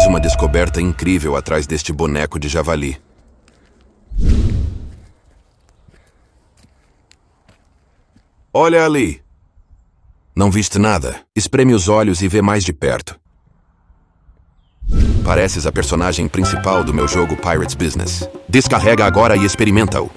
Eis uma descoberta incrível atrás deste boneco de javali. Olha ali. Não viste nada? Espreme os olhos e vê mais de perto. Pareces a personagem principal do meu jogo Pirates Business. Descarrega agora e experimenta-o.